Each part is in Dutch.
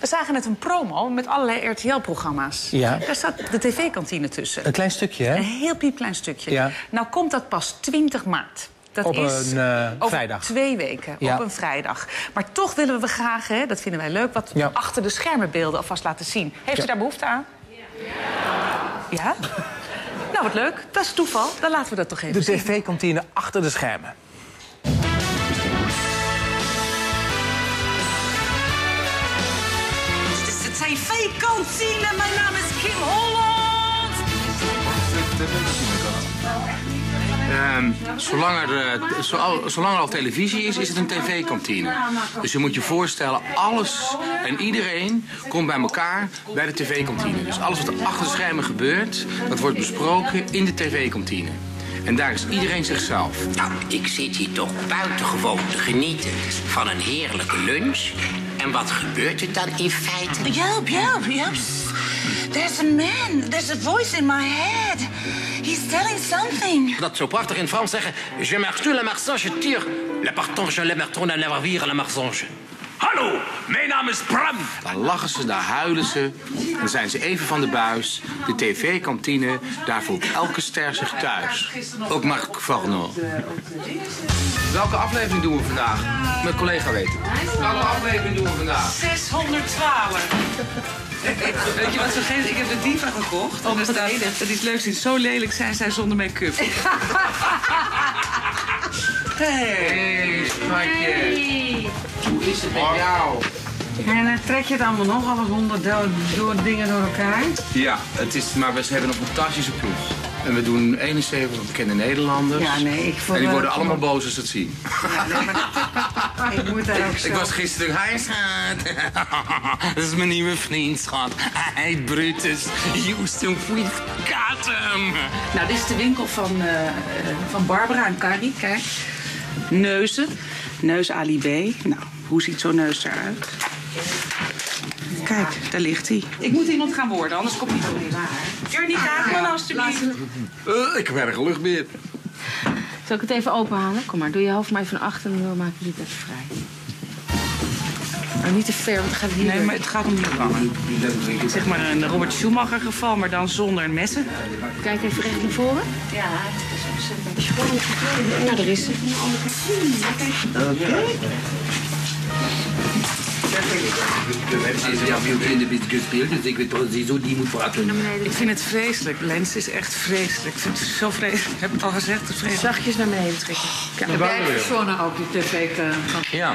We zagen net een promo met allerlei RTL-programma's. Ja. Daar staat de tv-kantine tussen. Een klein stukje, hè? Een heel piepklein stukje. Ja. Nou komt dat pas 20 maart. Dat Op is een, eh, over vrijdag. twee weken, Ja. op een vrijdag. Maar toch willen we graag, hè, dat vinden wij leuk... wat Ja. achter de schermen beelden alvast laten zien. Heeft u daar behoefte aan? Ja? Nou, wat leuk. Dat is toeval. Dan laten we dat toch even De zien. tv-kantine achter de schermen. Tv-kantine. Mijn naam is Kim Holland. Ehm, zolang, er, eh, zolang er al televisie is, is het een tv-kantine. Dus je moet je voorstellen, alles en iedereen komt bij elkaar bij de tv-kantine. Dus alles wat er achter de schermen gebeurt, dat wordt besproken in de tv-kantine. En daar is iedereen zichzelf. Nou, ik zit hier toch buitengewoon te genieten van een heerlijke lunch. En wat gebeurt er dan in feite? Help, help, help. There's a man. There's a voice in my head. He's telling something. Dat zo prachtig in Frans zeggen. Je marche la marsange tire. Le partange, le marton, le marvire, la marsange. Hallo, mijn naam is Bram. Dan lachen ze, daar huilen ze. Dan zijn ze even van de buis. De tv-kantine, daar voelt elke ster zich thuis. Ook Marc Varno. Welke aflevering doen we vandaag? Mijn collega weten. Welke aflevering doen we vandaag? 612. Weet je wat ze geven? Ik heb de diva gekocht. Oh, dat is dat is leuk. Zo lelijk zijn zij zonder make-up. Hey, schatje. Hoe is het met jou? En dan trek je het allemaal nog, alles honderd do- door dingen door elkaar. Ja, het is, maar we hebben een fantastische ploeg. En we doen 71 bekende Nederlanders. Ja, nee, ik vond En die worden allemaal boos als ze het zien. Ik moet daar ook zo... Ik was gisteren... Hij schat. Dat is mijn nieuwe vriend, schat. Hij heet Brutus. Houston Sweet Katem. Nou, dit is de winkel van, eh, eh, van Barbara en Carrie. Kijk. Neuzen. Neus Ali B. Nou, hoe ziet zo'n neus eruit? Kijk, daar ligt hij. Ik moet iemand gaan worden, anders komt hij niet waar. Journey Kaagman, alstublieft. Eh, ik heb erg lucht meer. Zal ik het even openhalen? Kom maar, doe je hoofd maar even naar achteren en dan maken we dit even vrij. Maar niet te ver, want dan gaat het hier Nee, maar het gaat om die gangen. Zeg maar een Robert Schumacher geval, maar dan zonder messen. Kijk even recht naar voren. Ja, het is ontzettend. Nou, daar is ze. Ja, veel kinderbied gespeeld, dus ik weet precies hoe die moet praten. Ik vind het vreselijk. Lens is echt vreselijk. Ik vind het zo vreselijk. Ik heb het al gezegd, het vreselijk. Zachtjes naar beneden trekken. Heb jij verzonnen ook, die tv kan Ja.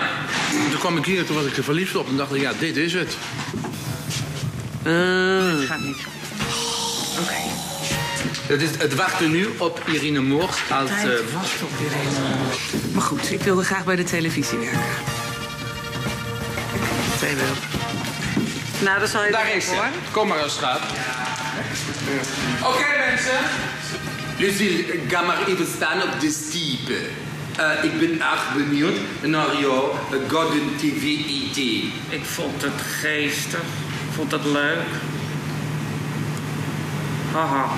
Toen kwam ik hier en toen was ik er verliefd op. En dacht ik, ja, dit is het. Het gaat niet. Oké. Het, is, het wachtte nu op Irine Moors als... eh, Tijd wacht op helemaal. Maar goed, ik wilde graag bij de televisie werken. Twee wil. Nou, dat zal je daar is ze. Kom maar, schat. Oké, mensen. Dus ga maar even staan op de stiepe. Eh, ik ben erg benieuwd naar jouw Golden TV IT. Ik vond het geestig. Ik vond het leuk. Haha.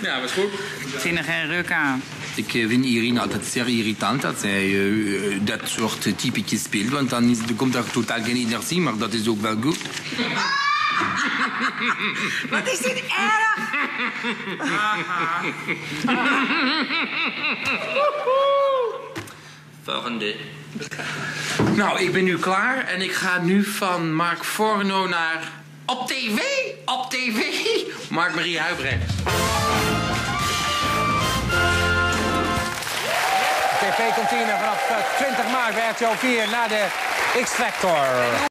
Ja, was goed. Ik vind er geen ruk aan. Ik eh, vind Irina altijd zeer irritant dat zij eh, eh, dat soort typetjes speelt. Want dan is, komt er totaal geen energie, maar dat is ook wel goed. Wat is dit erg? Volgende. Nou, ik ben nu klaar en ik ga nu van Mark Forno naar... Op tv? Op tv? Mark-Marie Huibrecht. Vanaf eh, 20 maart bij RTL 4 naar de X-Factor.